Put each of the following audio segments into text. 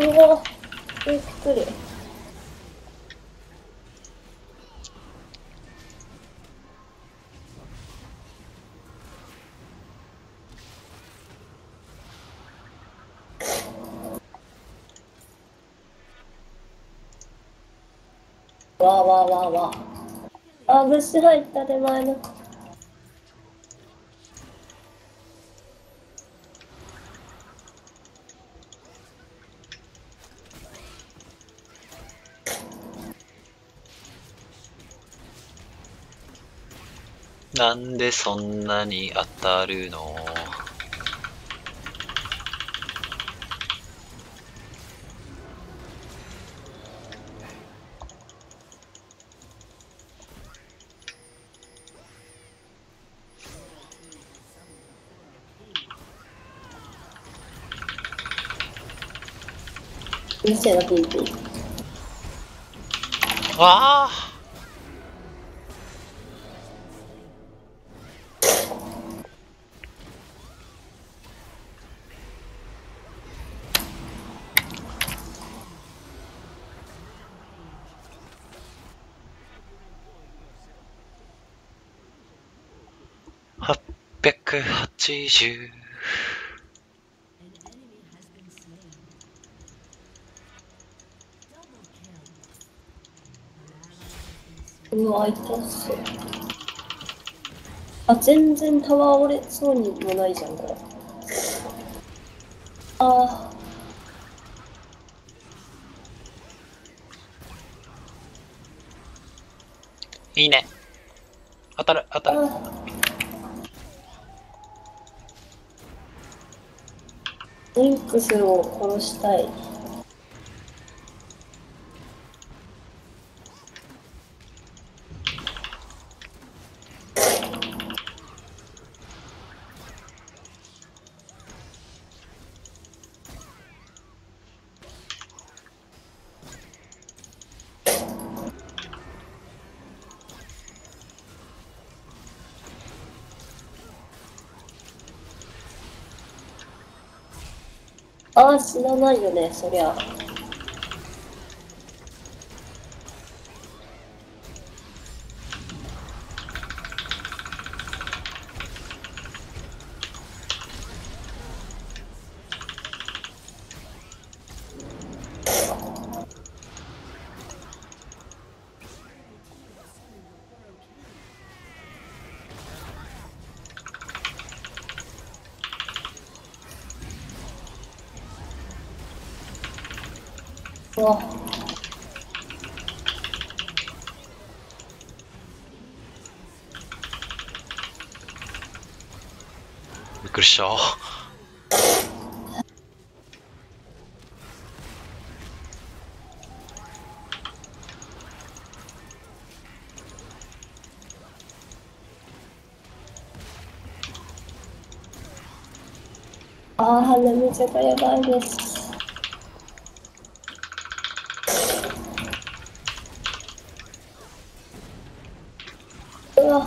うわびっくり。わわわわああブッシュ入った手前の。なんでそんなに当たるの？ピンピンわあ880うわ、痛そう。あ、全然タワー折れそうにもないじゃん、これ。あいいね。当たる当たあ、るリンクスを殺したい。ああ、死なないよね、そりゃ。わ、びっくりしたああ、眠ちゃがやばいです。うわ。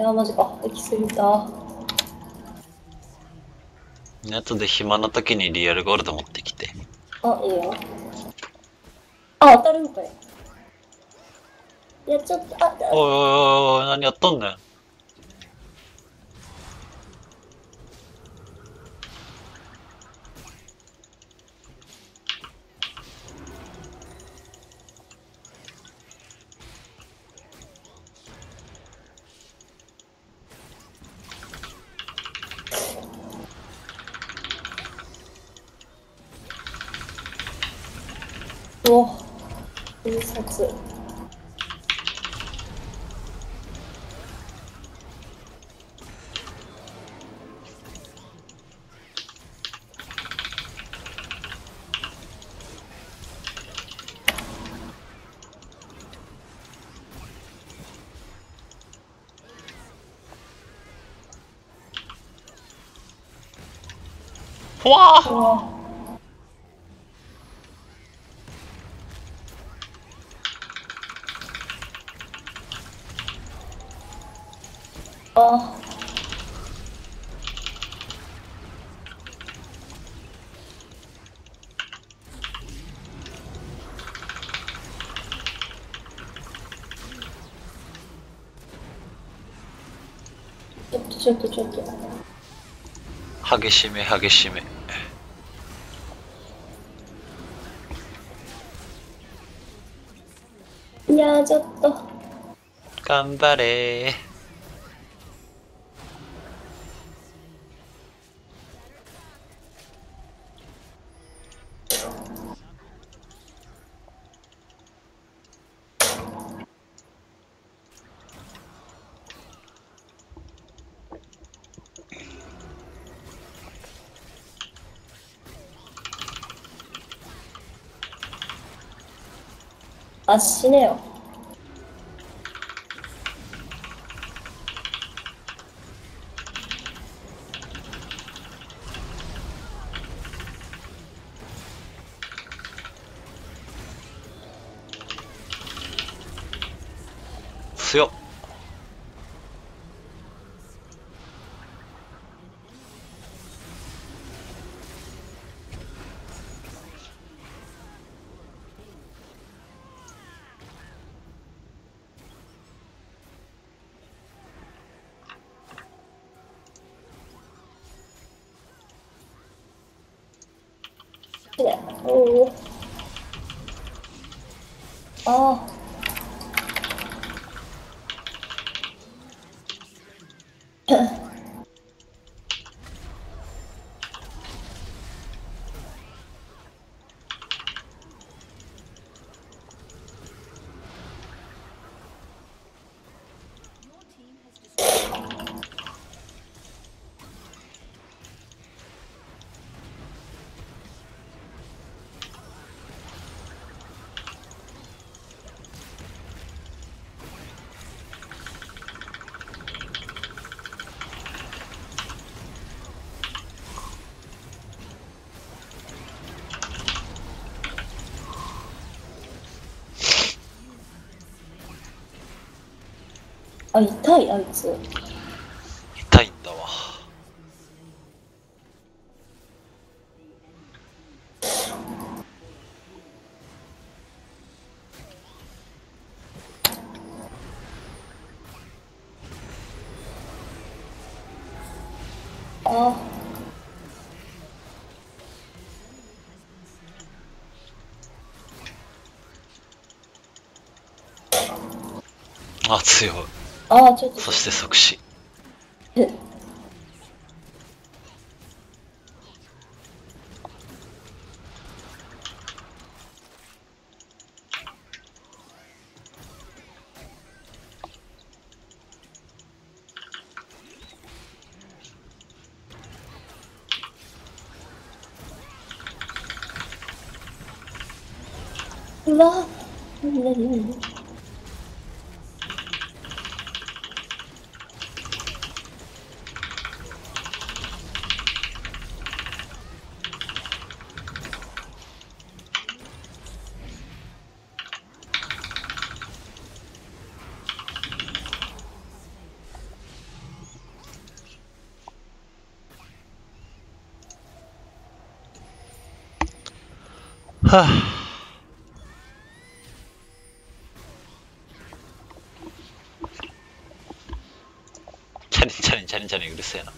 いやマジか。できすぎた。後で暇な時にリアルゴールド持ってきて。あいいよ。あ当たるんかい。いやちょっとあおいおいおいおい何やったんだよ空撮。ほわーちょっとちょっとちょっと激しめ激しめ。いやーちょっと。頑張れあ死ねよ。死ね ああ痛いあいつ。痛いんだわ。あ。あ強いあちょっと。そして即死。うわ。何何何？は あチャリンチャリンチャリンチャリンうるせえな。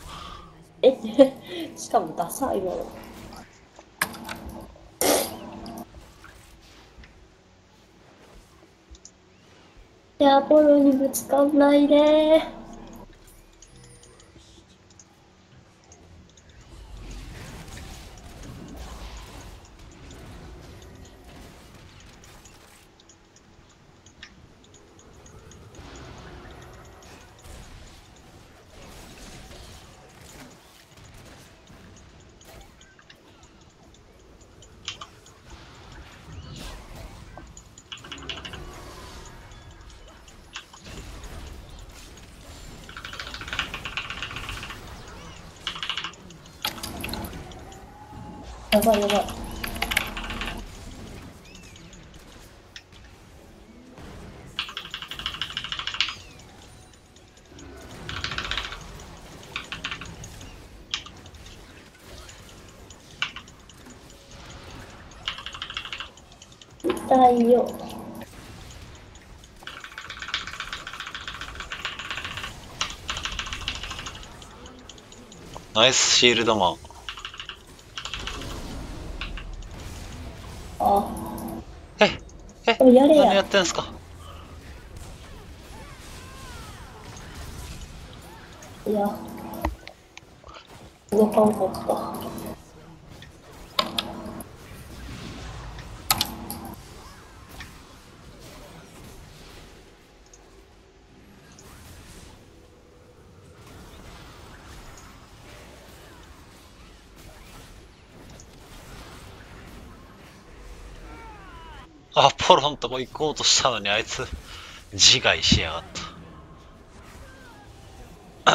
えしかもダサい今のいやポロにぶつかんないでやばいやばい。痛いよ。ナイスシールドマン。あ、え、え、おやれや何やってんすか？いや。動かんかった。アポロんとこ行こうとしたのにあいつ自害しやがった。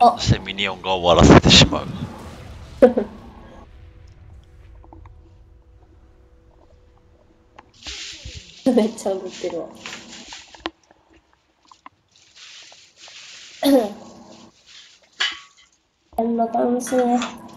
あそしてミニオンが終わらせてしまう。めっちゃ踊ってるわ。こんな感じね。